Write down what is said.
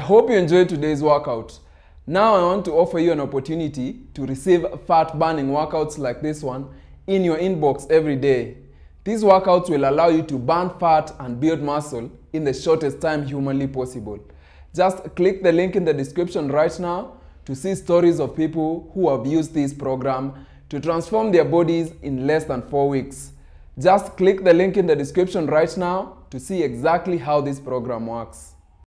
I hope you enjoyed today's workout. Now I want to offer you an opportunity to receive fat burning workouts like this one in your inbox every day. These workouts will allow you to burn fat and build muscle in the shortest time humanly possible. Just click the link in the description right now to see stories of people who have used this program to transform their bodies in less than 4 weeks. Just click the link in the description right now to see exactly how this program works.